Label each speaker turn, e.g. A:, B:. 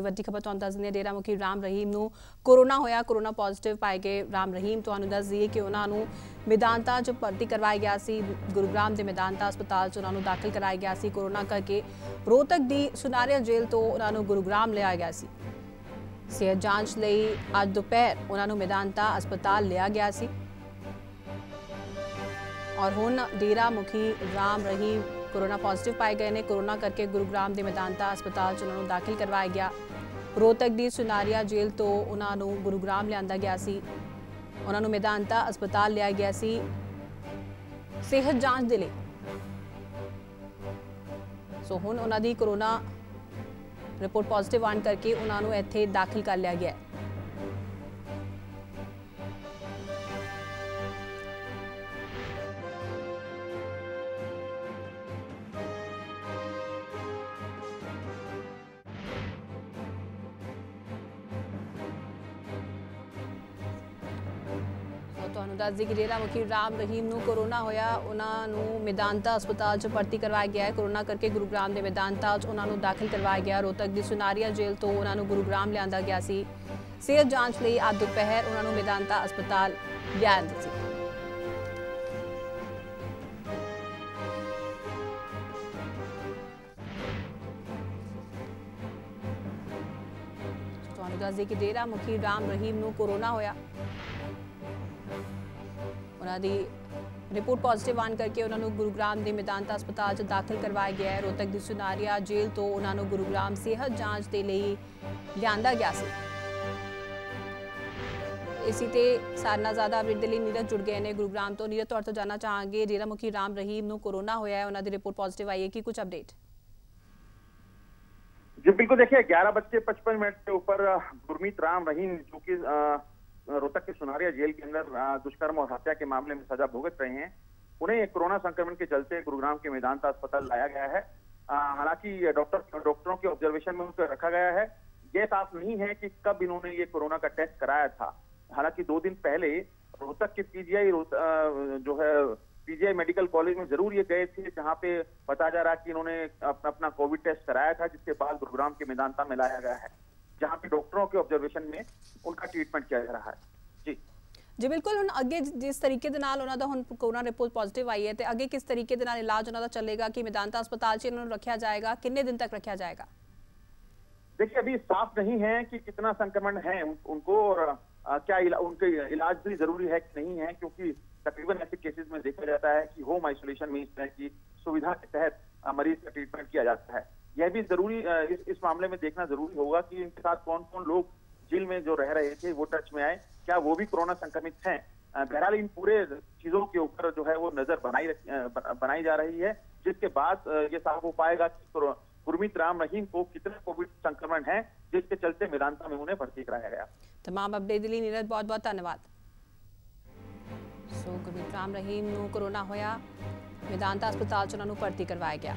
A: ਦੀ ਵੱਡੀ ਖਬਰ ਤੁਹਾਨੂੰ ਦੱਸ ਦਿੰਦੇ ਡੇਰਾ ਮੁਖੀ ਰਾਮ ਰਹੀਮ ਨੂੰ ਕੋਰੋਨਾ ਹੋਇਆ, ਕੋਰੋਨਾ ਪੋਜ਼ਿਟਿਵ ਪਾਏ ਗਏ ਰਾਮ ਰਹੀਮ। ਤੁਹਾਨੂੰ ਦੱਸ ਦਈਏ ਕਿ ਉਹਨਾਂ ਨੂੰ ਮੈਦਾਨਤਾ 'ਚ ਭਰਤੀ ਕਰਵਾਇਆ ਗਿਆ ਸੀ। ਗੁਰੂਗ੍ਰਾਮ ਦੇ ਮੈਦਾਨਤਾ ਹਸਪਤਾਲ 'ਚ ਉਹਨਾਂ ਨੂੰ ਦਾਖਲ ਕਰਾਇਆ ਗਿਆ ਸੀ। ਕੋਰੋਨਾ ਕਰਕੇ ਰੋਹਤਕ ਦੀ ਸੁਨਾਰਿਆ ਜੇਲ੍ਹ ਤੋਂ ਉਹਨਾਂ ਨੂੰ ਗੁਰੂਗ੍ਰਾਮ ਲਿਆਇਆ ਗਿਆ ਸੀ। ਸਿਹਤ ਜਾਂਚ ਲਈ ਅੱਜ ਦੁਪਹਿਰ ਉਹਨਾਂ ਨੂੰ ਮੈਦਾਨਤਾ ਹਸਪਤਾਲ ਲਿਆ ਗਿਆ ਸੀ। ਔਰ ਹੁਣ ਡੇਰਾ ਮੁਖੀ ਰਾਮ ਰਹੀਮ ਕੋਰੋਨਾ ਪੋਜ਼ਿਟਿਵ ਪਾਏ ਗਏ ਨੇ। ਕੋਰੋਨਾ ਕਰਕੇ ਗੁਰੂਗ੍ਰਾਮ ਦੇ ਮੈਦਾਨਤਾ ਹਸਪਤਾਲ 'ਚ ਉਹਨਾਂ ਨੂੰ ਦਾਖਲ ਕਰਵਾਇਆ ਗਿਆ। ਰੋਹਤਕ ਦੀ ਸੁਨਾਰੀਆ ਜੇਲ੍ਹ ਤੋਂ ਉਹਨਾਂ ਨੂੰ ਗੁਰੂਗ੍ਰਾਮ ਲਿਆਂਦਾ ਗਿਆ ਸੀ। ਉਹਨਾਂ ਨੂੰ ਮੈਦਾਨਤਾ ਹਸਪਤਾਲ ਲਿਆ ਗਿਆ ਸੀ। ਸਿਹਤ ਜਾਂਚ ਦੇ ਲਈ। ਸੋ ਹੁਣ ਉਹਨਾਂ ਦੀ ਕੋਰੋਨਾ ਰਿਪੋਰਟ ਪੋਜ਼ਿਟਿਵ ਆਉਣ ਕਰਕੇ ਉਹਨਾਂ ਨੂੰ ਇੱਥੇ ਦਾਖਲ ਕਰ ਲਿਆ ਗਿਆ ਹੈ। ਦੱਸ ਦਈਏ ਕਿ ਡੇਰਾ ਮੁਖੀ ਰਾਮ ਰਹੀਮ ਨੂੰ ਕੋਰੋਨਾ ਹੋਇਆ, ਉਹਨਾਂ ਨੂੰ ਮੈਦਾਨਤਾ ਹਸਪਤਾਲ 'ਚ ਭਰਤੀ ਕਰਵਾਇਆ ਗਿਆ ਹੈ। ਕੋਰੋਨਾ ਕਰਕੇ ਗੁਰੂਗ੍ਰਾਮ ਦੇ ਮੈਦਾਨਤਾ 'ਚ ਉਹਨਾਂ ਨੂੰ ਦਾਖਲ ਕਰਵਾਇਆ ਗਿਆ। ਰੋਹਤਕ ਦੀ ਸੁਨਾਰੀਆ ਜੇਲ੍ਹ ਤੋਂ ਉਹਨਾਂ ਨੂੰ ਗੁਰੂਗ੍ਰਾਮ ਲਿਆਂਦਾ ਗਿਆ ਸੀ। ਸਿਹਤ ਜਾਂਚ ਲਈ ਅੱਜ ਦੁਪਹਿਰ ਉਹਨਾਂ ਨੂੰ ਮੈਦਾਨਤਾ ਹਸਪਤਾਲ ਲਿਆਂਦਾ ਸੀ। ਤੁਹਾਨੂੰ ਦੱਸ ਦਈਏ ਕਿ ਡੇਰਾ ਮੁਖੀ ਰਾਮ ਰਹੀਮ ਨੂੰ ਕੋਰੋਨਾ ਹੋਇਆ। ਉਹਨਾਂ ਦੀ ਰਿਪੋਰਟ ਪੋਜ਼ਿਟਿਵ ਆਨ ਕਰਕੇ ਉਹਨਾਂ ਨੂੰ ਗੁਰੂਗ੍ਰਾਮ ਦੇ ਮੈਦਾਨਤਾ ਹਸਪਤਾਲ 'ਚ ਦਾਖਲ ਕਰਵਾਇਆ ਗਿਆ ਹੈ। ਰੋਤਕ ਦੀ ਸੁਨਾਰੀਆ ਜੇਲ੍ਹ ਤੋਂ ਉਹਨਾਂ ਨੂੰ ਗੁਰੂਗ੍ਰਾਮ ਸਿਹਤ ਜਾਂਚ ਦੇ ਲਈ ਲਿਆਂਦਾ ਗਿਆ ਸੀ। ਇਸੇ ਤੇ ਸਾਰਨਾ ਜ਼ਿਆਦਾ ਅਪਡੇਟ ਦੇ ਲਈ ਨੀਰਜ ਜੁੜ ਗਏ ਨੇ। ਗੁਰੂਗ੍ਰਾਮ ਤੋਂ ਨੀਰਜ, ਤੁਹਾਡੇ ਤੋਂ ਜਾਣਾ ਚਾਹਾਂਗੇ। ਡੇਰਾ ਮੁਖੀ ਰਾਮ ਰਹੀਮ ਨੂੰ ਕੋਰੋਨਾ ਹੋਇਆ ਹੈ, ਉਹਨਾਂ ਦੀ ਰਿਪੋਰਟ ਪੋਜ਼ਿਟਿਵ ਆਈ ਹੈ। ਕਿ ਕੁਝ ਅਪਡੇਟ
B: जी बिल्कुल देखिए ग्यारह बज के पचपन मिनट के ऊपर गुरमीत राम रहीम जो रोहतक के सुनारिया जेल के अंदर दुष्कर्म और हत्या के मामले में सजा भुगत रहे हैं। उन्हें कोरोना संक्रमण के चलते गुरुग्राम के मैदानता अस्पताल लाया गया है। हालाँकि डॉक्टर, डॉक्टरों के ऑब्जर्वेशन में उनको रखा गया है। ये साफ़ नहीं है कि कब इन्होंने ये कोरोना का टेस्ट कराया था। हालाँकि दो दिन पहले रोहतक के पीजीआई जो है, पीजीआई मेडिकल कॉलेज में ज़रूर ये गए थे, जहाँ पे बताया जा रहा कि इन्होंने अपना अपना कोविड टेस्ट कराया था, जिसके बाद गुरुग्राम के मैदानता में लाया गया है। जहां पे डॉक्टरों के ऑब्जर्वेशन में उनका ट्रीटमेंट किया जा रहा है जी
A: ਜੀ ਬਿਲਕੁਲ ਹੁਣ ਅੱਗੇ ਜਿਸ ਤਰੀਕੇ ਦੇ ਨਾਲ ਉਹਨਾਂ ਦਾ ਹੁਣ ਕੋਰੋਨਾ ਰਿਪੋਰਟ ਪੋਜ਼ਿਟਿਵ ਆਈ ਹੈ ਤੇ ਅੱਗੇ ਕਿਸ ਤਰੀਕੇ ਦੇ ਨਾਲ ਇਲਾਜ ਉਹਨਾਂ ਦਾ ਚੱਲੇਗਾ ਕਿ ਮੈਦਾਨਤਾ ਹਸਪਤਾਲ 'ਚ ਇਹਨਾਂ ਨੂੰ ਰੱਖਿਆ ਜਾਏਗਾ ਕਿੰਨੇ ਦਿਨ ਤੱਕ ਰੱਖਿਆ ਜਾਏਗਾ
B: देखिए अभी साफ नहीं है कि कितना संक्रमण है उन, उनको और आ, क्या इला, उनके इलाज भी जरूरी है कि नहीं है क्योंकि तकरीबन ऐसे केसेस में देखा जाता है कि होम आइसोलेशन में इस तरह की सुविधा के तहत आ, मरीज का ट्रीटमेंट किया जाता है यह भी जरूरी आ, इस, इस मामले में देखना जरूरी होगा कि इनके साथ कौन कौन लोग जेल में जो रह रहे थे वो टच में आए क्या वो भी कोरोना संक्रमित हैं आ, बहरहाल इन पूरे चीजों के ऊपर जो है वो नजर बनाई रख- आ, ब- बनाई जा रही है जिसके बाद आ, ये साफ हो पाएगा कि कोरो- गुरमीत राम रहीम को कितने कोविड संक्रमण है जिसके चलते मैदानता में उन्हें भर्ती कराया गया
A: ਤਮਾਮ ਅਪਡੇਟ ਦੇ ਲਈ ਨੀਰਜ ਬਹੁਤ ਬਹੁਤ ਧੰਨਵਾਦ ਸੋ ਗੁਰਮੀਤ ਰਾਮ ਰਹੀਮ ਨੂੰ ਕੋਰੋਨਾ ਹੋਇਆ ਮੈਦਾਨਤਾ ਹਸਪਤਾਲ 'ਚ ਉਹਨਾਂ ਨੂੰ ਭਰਤੀ ਕਰਵਾਇਆ ਗਿਆ